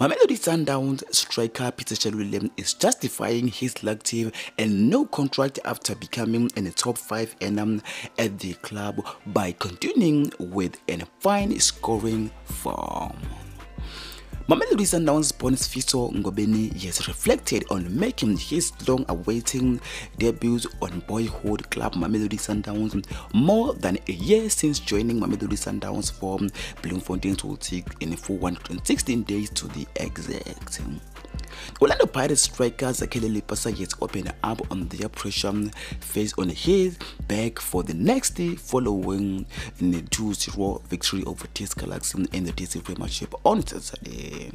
Mamelodi Sundowns striker Peter Shalulile is justifying his lack and no contract after becoming in the top 5 annum at the club by continuing with a fine scoring form. Mamelodi Sundowns Bonifacio Ngobeni has reflected on making his long-awaiting debut on boyhood club Mamelodi Sundowns more than a year since joining Mamelodi Sundowns for Bloemfontein Celtic in 416 days to the exact. Orlando Pirates striker Zakhele Lepasa has opened up on their pressure face on his back for the next day following the 2-0 victory over TS Galaxy in the DStv Premiership on Saturday.